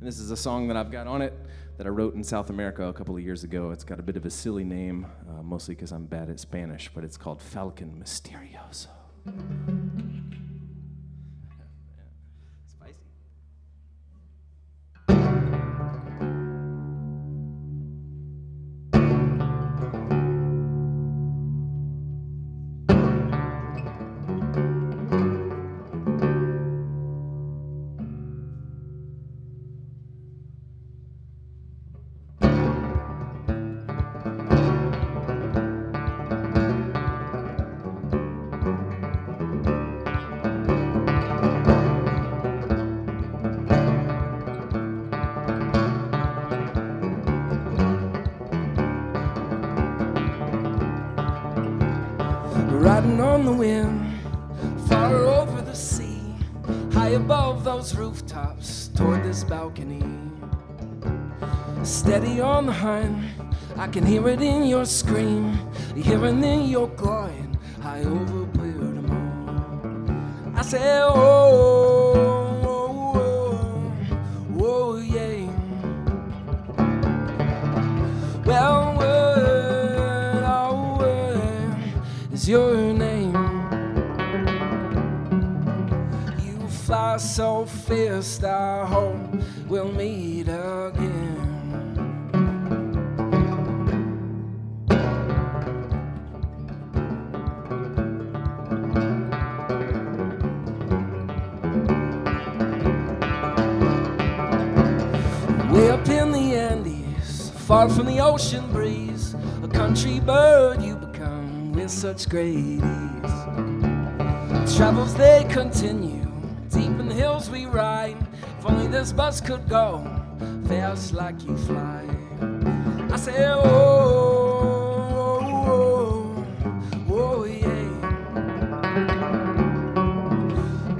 And this is a song that I've got on it that I wrote in South America a couple of years ago. It's got a bit of a silly name, uh, mostly because I'm bad at Spanish, but it's called Falcon Mysterioso. Riding on the wind, far over the sea, high above those rooftops, toward this balcony. Steady on the hunt, I can hear it in your scream, hearing in your glowing, high over Puerto I say, oh, name. You fly so fierce, I hope we'll meet again. Way up in the Andes, far from the ocean breeze, a country bird you with such great ease. Travels they continue, deep in the hills we ride. If only this bus could go fast like you fly. I say, oh, oh, oh, oh, yeah.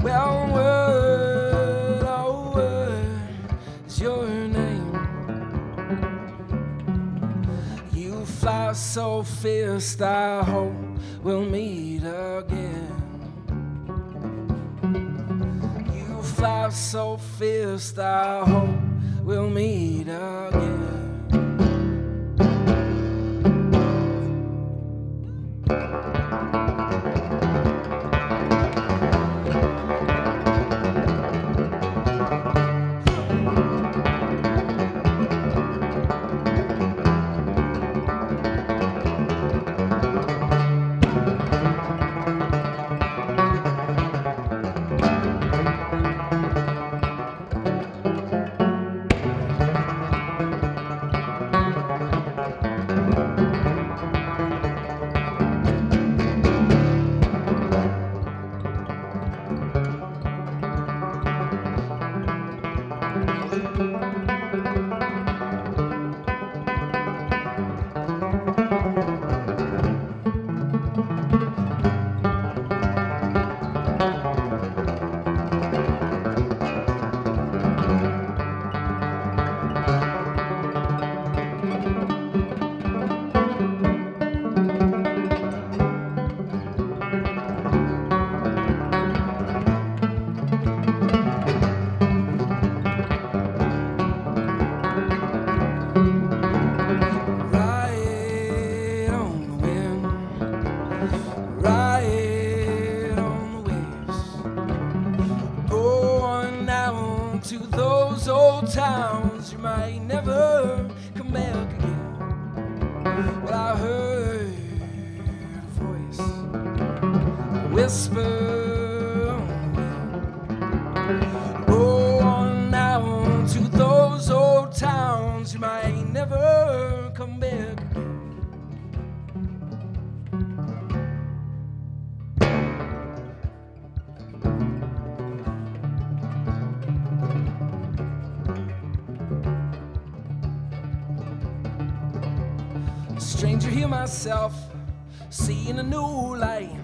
Well, word, oh, word is your name. Fly so fierce, I hope we'll meet again. You fly so fierce, I hope we'll meet again. Old towns you might never come back again. Well, I heard a voice whisper Stranger here myself, seeing a new light,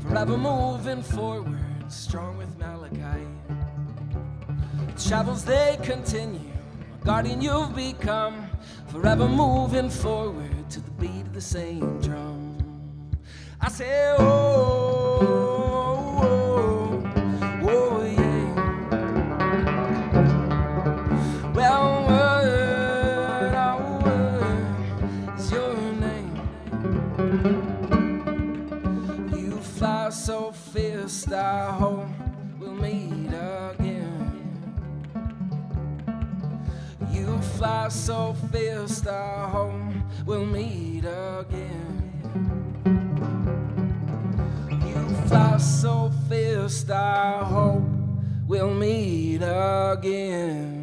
forever moving forward, strong with Malachi. Travels they continue, guardian you've become, forever moving forward to the beat of the same drum. I say, oh, fast, I hope we'll meet again. You fly so fast, I hope we'll meet again. You fly so fast, I hope we'll meet again.